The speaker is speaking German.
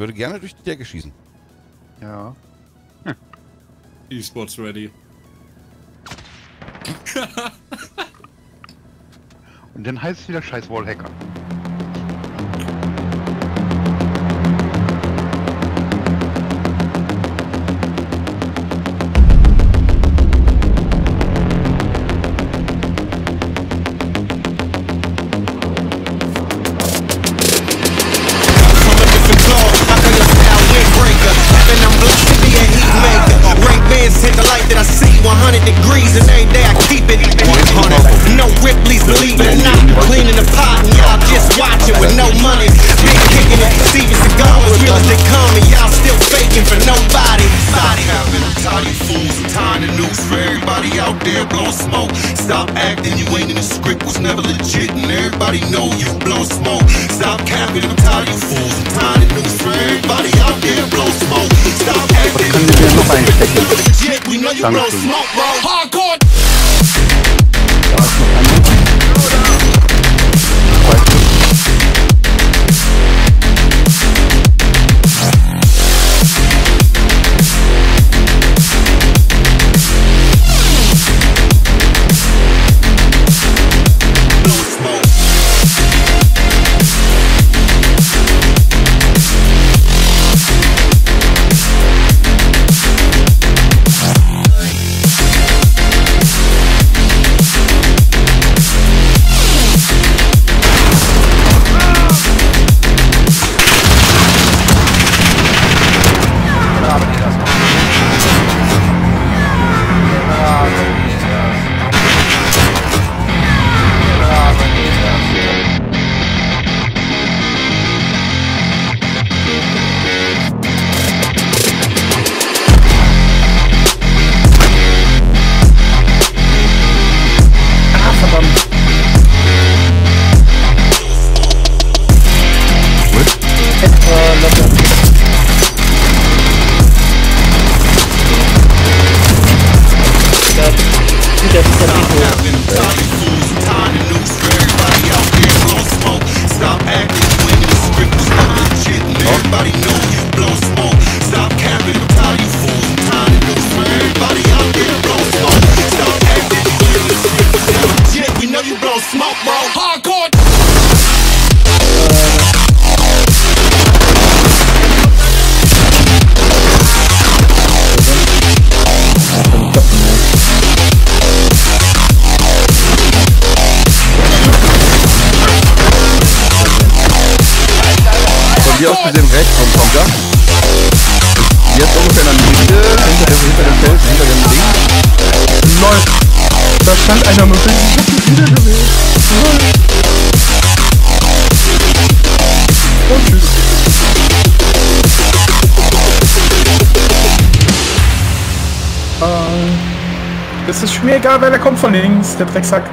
würde gerne durch die Decke schießen. Ja. E-Sports ready. Und dann heißt es wieder scheiß Wallhacker. Money. Big kicking it. Steven Seagal as real as they come, and y'all still faking for nobody. Body having I'm of you fools. I'm tying the news for everybody out there blowing smoke. Stop acting, you ain't in the script, was never legit, and everybody know you blow smoke. Stop capping, I'm tired of you fools. I'm tying the news for everybody out there blowing smoke. Stop acting, Können wir noch einstecken? legit, we know you blow smoke, bro. the people. Dir aus gesehen rechts vom Tonka. Jetzt ungefähr in der Mitte, hinter, dem- hinter dem Feld, hinter dem Ding. Lol. Da stand einer mit dem Ich hab wiedergewählt. Und tschüss. Äh, Es ist mir egal, wer da kommt von links, der Drecksack.